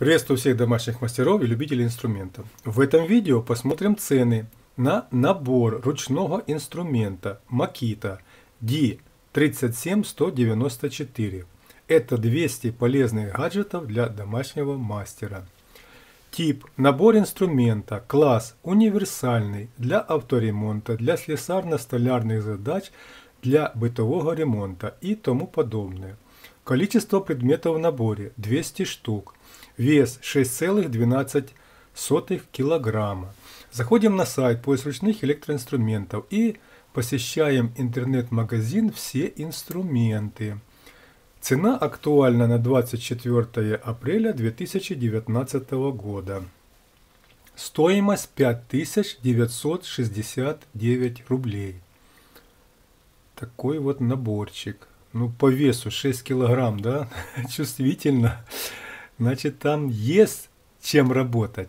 Приветствую всех домашних мастеров и любителей инструментов. В этом видео посмотрим цены на набор ручного инструмента Makita D37194. Это 200 полезных гаджетов для домашнего мастера. Тип – набор инструмента, класс – универсальный для авторемонта, для слесарно-столярных задач, для бытового ремонта и тому подобное. Количество предметов в наборе – 200 штук. Вес 6,12 килограмма. Заходим на сайт поиск ручных электроинструментов и посещаем интернет-магазин «Все инструменты». Цена актуальна на 24 апреля 2019 года. Стоимость 5969 рублей. Такой вот наборчик. Ну, по весу 6 килограмм, да? Чувствительно. Значит, там есть чем работать.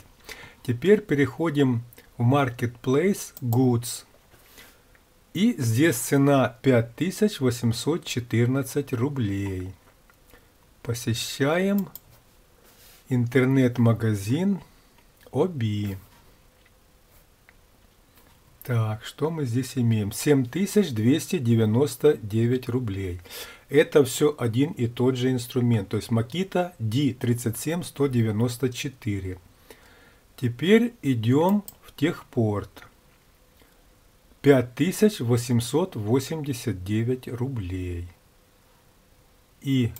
Теперь переходим в Marketplace Goods. И здесь цена 5814 рублей. Посещаем интернет-магазин Оби. Так, что мы здесь имеем? 7299 рублей. Это все один и тот же инструмент, то есть Makita D37194. Теперь идем в техпорт. 5889 рублей. И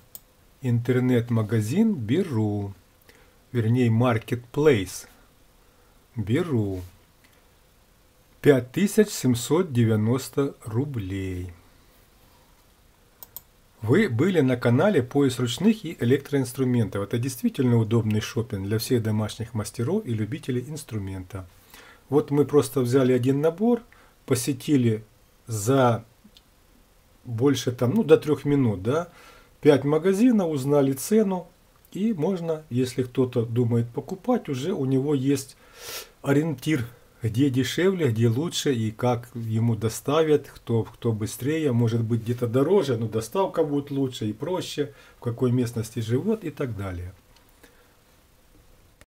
интернет-магазин беру, вернее Marketplace беру. 5790 рублей. Вы были на канале «Поиск ручных и электроинструментов». Это действительно удобный шопинг для всех домашних мастеров и любителей инструмента. Вот мы просто взяли один набор, посетили за больше там, ну до трех минут, да, 5 магазинов, узнали цену, и можно, если кто-то думает покупать, уже у него есть ориентир где дешевле, где лучше и как ему доставят, кто, кто быстрее, может быть где-то дороже, но доставка будет лучше и проще, в какой местности живут и так далее.